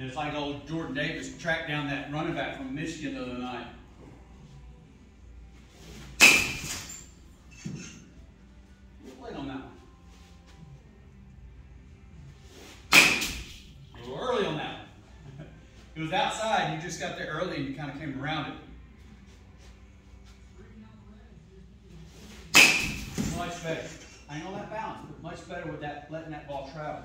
it's like old Jordan Davis tracked down that running back from Michigan the other night. We'll wait on that one. A little early on that one. it was outside, you just got there early and you kind of came around it. Much better. I know that bounce. but much better with that letting that ball travel.